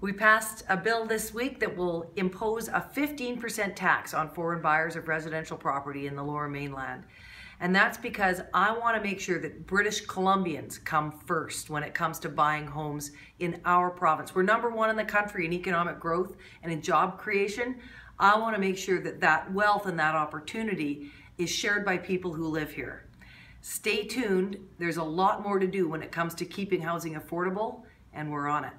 We passed a bill this week that will impose a 15% tax on foreign buyers of residential property in the lower mainland. And that's because I want to make sure that British Columbians come first when it comes to buying homes in our province. We're number one in the country in economic growth and in job creation. I want to make sure that that wealth and that opportunity is shared by people who live here. Stay tuned. There's a lot more to do when it comes to keeping housing affordable, and we're on it.